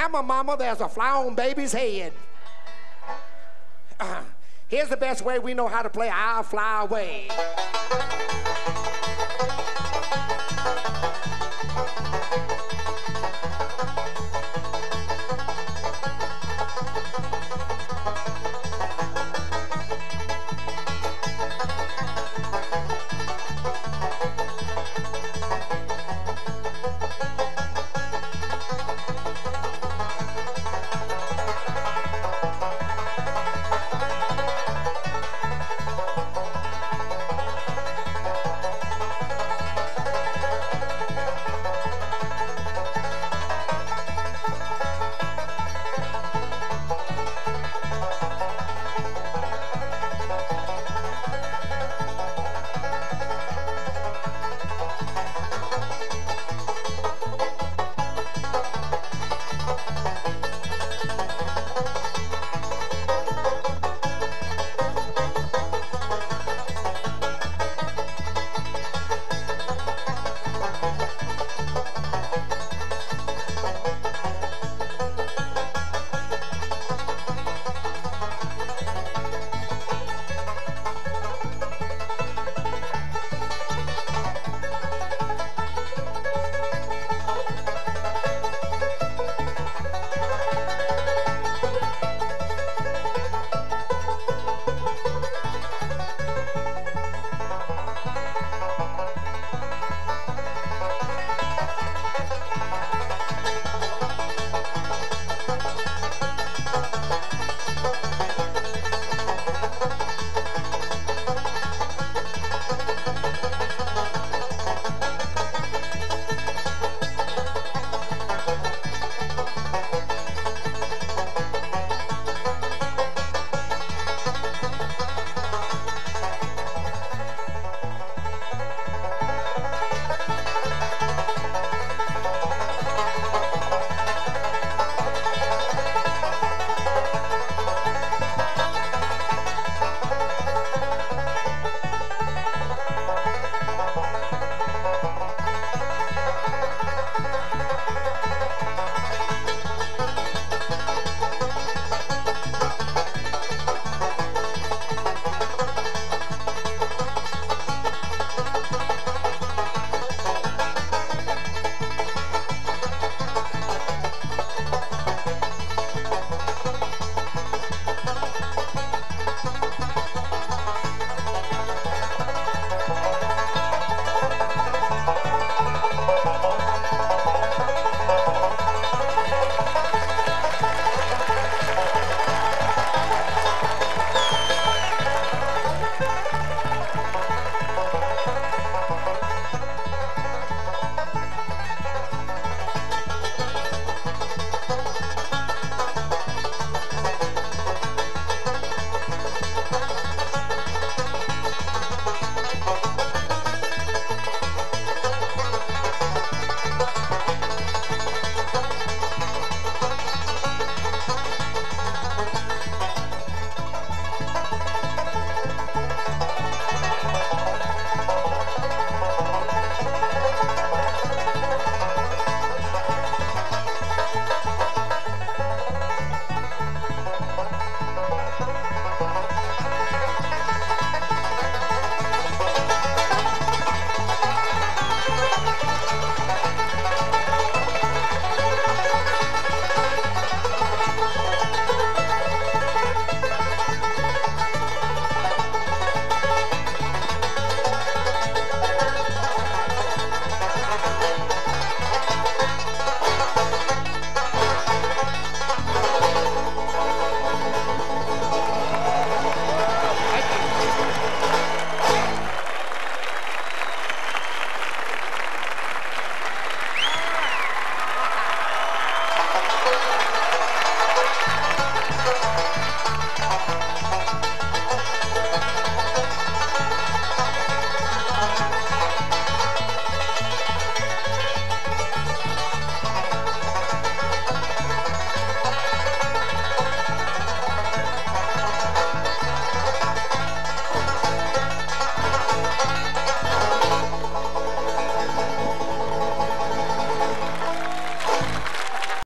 I'm a mama, there's a fly on baby's head. Uh, here's the best way we know how to play I'll Fly Away.